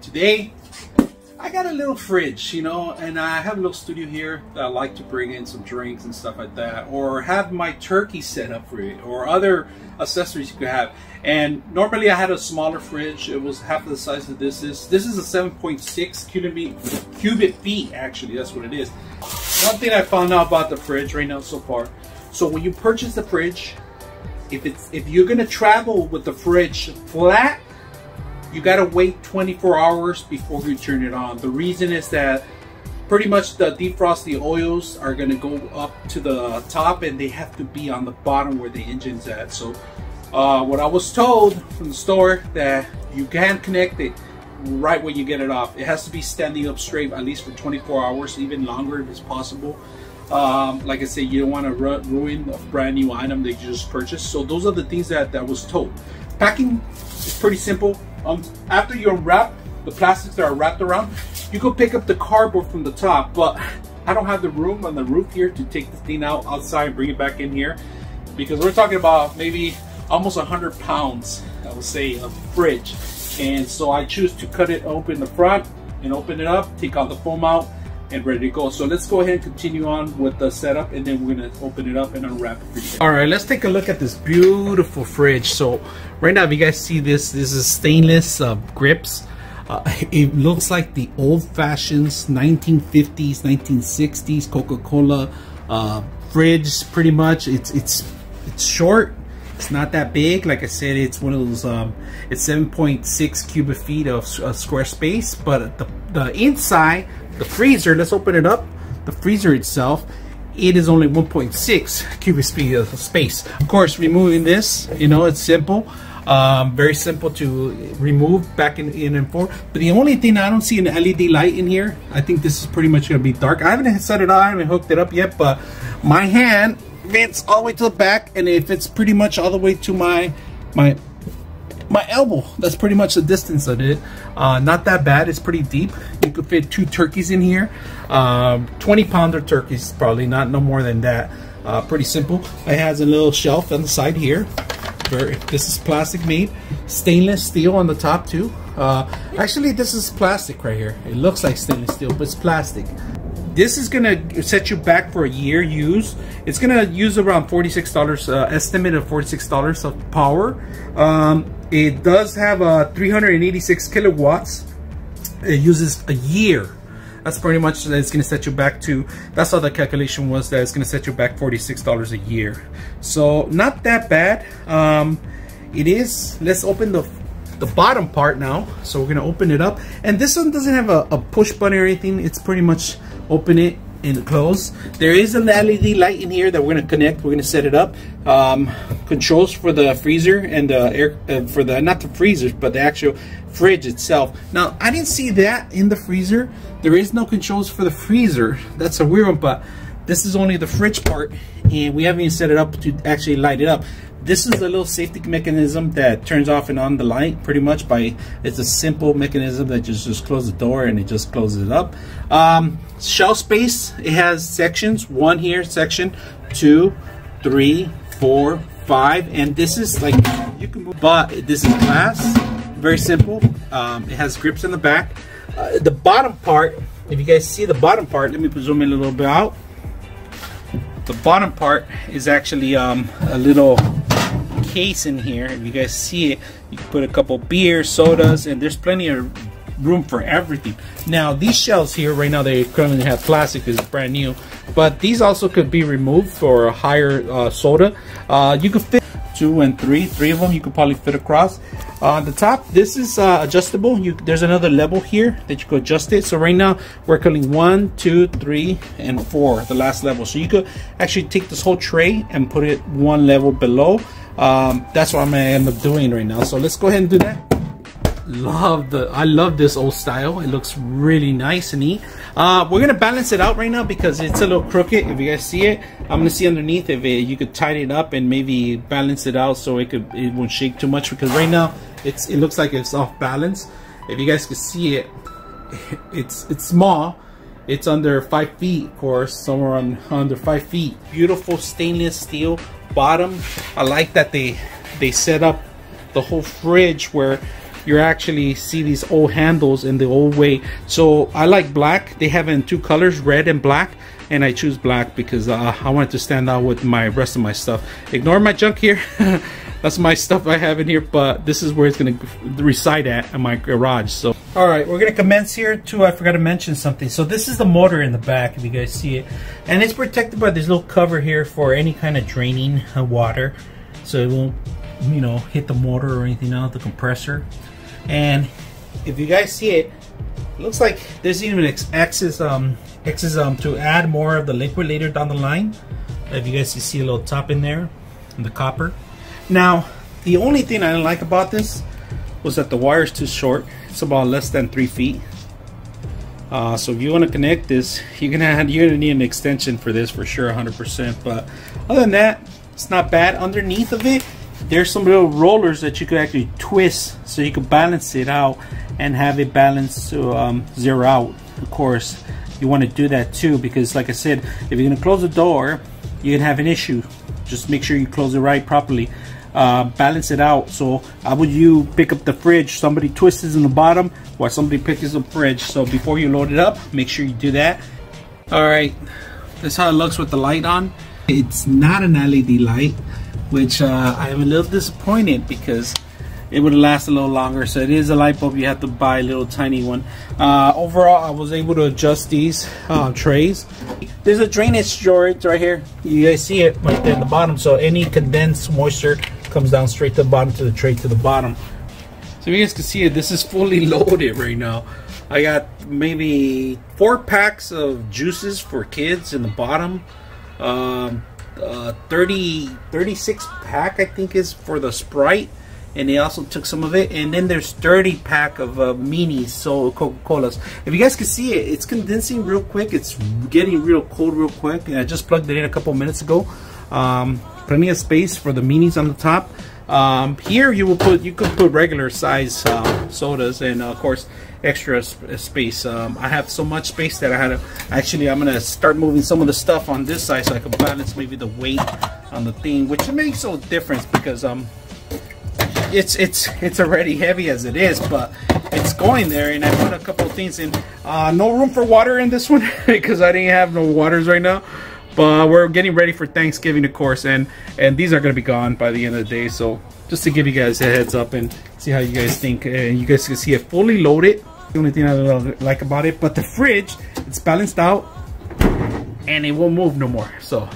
Today, I got a little fridge, you know, and I have a little studio here that I like to bring in some drinks and stuff like that, or have my turkey set up for it, or other accessories you could have. And normally I had a smaller fridge. It was half the size of this is. This is a 7.6 cubic, cubic feet, actually, that's what it is. One thing I found out about the fridge right now so far. So when you purchase the fridge, if it's if you're gonna travel with the fridge flat, you gotta wait 24 hours before you turn it on. The reason is that pretty much the defrosted oils are gonna go up to the top and they have to be on the bottom where the engine's at. So uh, what I was told from the store that you can connect it right when you get it off. It has to be standing up straight at least for 24 hours, even longer if it's possible. Um, like I said, you don't want to ru ruin a brand new item that you just purchased. So those are the things that, that was told. Packing is pretty simple. Um, after you unwrap the plastics that are wrapped around, you go pick up the cardboard from the top, but I don't have the room on the roof here to take this thing out outside and bring it back in here because we're talking about maybe almost 100 pounds, I would say, of fridge. And so I choose to cut it open the front and open it up, take all the foam out, and ready to go. So let's go ahead and continue on with the setup and then we're gonna open it up and unwrap it for you. All right, let's take a look at this beautiful fridge. So right now, if you guys see this, this is stainless uh, grips. Uh, it looks like the old-fashioned 1950s, 1960s Coca-Cola uh, fridge, pretty much. It's it's it's short. It's not that big. Like I said, it's one of those. Um, it's 7.6 cubic feet of uh, square space, but the the inside the freezer, let's open it up. The freezer itself, it is only 1.6 cubic feet of space. Of course, removing this, you know, it's simple. Um, very simple to remove back in, in and forth. But the only thing I don't see an LED light in here. I think this is pretty much gonna be dark. I haven't set it on, I haven't hooked it up yet, but my hand fits all the way to the back and it fits pretty much all the way to my my my elbow. That's pretty much the distance of it. Uh, not that bad. It's pretty deep. You could fit two turkeys in here. Um, 20 pounder turkeys, probably not no more than that. Uh, pretty simple. It has a little shelf on the side here. Very, this is plastic made. Stainless steel on the top too. Uh, actually, this is plastic right here. It looks like stainless steel, but it's plastic. This is gonna set you back for a year use. It's gonna use around $46, uh, estimate of $46 of power. Um, it does have a 386 kilowatts. It uses a year. That's pretty much it's going to set you back to, that's how the calculation was that it's going to set you back $46 a year. So not that bad. Um, it is, let's open the the bottom part now. So we're going to open it up. And this one doesn't have a, a push button or anything. It's pretty much open it and close. There is an LED light in here that we're going to connect. We're going to set it up. Um, controls for the freezer and the air uh, for the not the freezers, but the actual fridge itself. Now I didn't see that in the freezer. There is no controls for the freezer. That's a weird one, but this is only the fridge part, and we haven't even set it up to actually light it up. This is a little safety mechanism that turns off and on the light pretty much by, it's a simple mechanism that just, just close the door and it just closes it up. Um, shelf space, it has sections, one here section, two, three, four, five, and this is like, you can move, but this is glass, very simple. Um, it has grips in the back. Uh, the bottom part, if you guys see the bottom part, let me zoom in a little bit out. The bottom part is actually um, a little case in here. If you guys see it, you can put a couple beers, sodas, and there's plenty of room for everything. Now, these shelves here, right now, they currently have plastic because it's brand new, but these also could be removed for a higher uh, soda. Uh, you could fit two and three, three of them you could probably fit across. Uh, on the top, this is uh, adjustable. You, there's another level here that you could adjust it. So right now, we're calling one, two, three, and four, the last level. So you could actually take this whole tray and put it one level below um, that's what I'm gonna end up doing right now. So let's go ahead and do that. Love the, I love this old style. It looks really nice and neat. Uh, we're gonna balance it out right now because it's a little crooked. If you guys see it, I'm gonna see underneath if it, you could tighten it up and maybe balance it out so it could it won't shake too much because right now it's it looks like it's off balance. If you guys can see it, it's it's small. It's under five feet, of course, somewhere on under five feet. Beautiful stainless steel bottom. I like that they they set up the whole fridge where you actually see these old handles in the old way. So I like black. They have in two colors, red and black. And I choose black because uh, I wanted to stand out with my rest of my stuff. Ignore my junk here. That's my stuff I have in here, but this is where it's gonna reside at in my garage. So, all right, we're gonna commence here too. I forgot to mention something. So this is the motor in the back, if you guys see it, and it's protected by this little cover here for any kind of draining water, so it won't, you know, hit the motor or anything else, the compressor. And if you guys see it, it looks like there's even access um access um to add more of the liquid later down the line. If you guys see a little top in there, the copper. Now, the only thing I didn't like about this was that the wire is too short. It's about less than three feet. Uh, so if you want to connect this, you're gonna have, you're gonna need an extension for this for sure, 100%. But other than that, it's not bad. Underneath of it, there's some little rollers that you could actually twist so you could balance it out and have it balance to um, zero out. Of course, you want to do that too because, like I said, if you're gonna close the door, you can have an issue. Just make sure you close it right properly uh, balance it out. So how would you pick up the fridge? Somebody twists in the bottom while somebody picks up the fridge. So before you load it up, make sure you do that. All right, that's how it looks with the light on. It's not an LED light, which uh, I'm a little disappointed because it would last a little longer. So it is a light bulb. You have to buy a little tiny one. Uh, overall, I was able to adjust these uh, trays. There's a drainage storage right here. You guys see it right there in the bottom. So any condensed moisture comes down straight to the bottom to the tray to the bottom. So you guys can see it, this is fully loaded right now. I got maybe four packs of juices for kids in the bottom. Um, uh, 30, 36 pack I think is for the Sprite. And they also took some of it. And then there's 30 pack of uh, minis, so Coca-Colas. If you guys can see it, it's condensing real quick. It's getting real cold real quick. And I just plugged it in a couple minutes ago. Um, plenty of space for the minis on the top. Um, here you will put you could put regular size um, sodas and uh, of course extra sp space. Um, I have so much space that I had to actually I'm gonna start moving some of the stuff on this side so I can balance maybe the weight on the thing, which makes a difference because um it's it's it's already heavy as it is, but it's going there. And I put a couple things in. Uh, no room for water in this one because I didn't have no waters right now. But we're getting ready for Thanksgiving, of course, and and these are going to be gone by the end of the day. So just to give you guys a heads up and see how you guys think, and you guys can see it fully loaded. The only thing I like about it, but the fridge, it's balanced out, and it won't move no more. So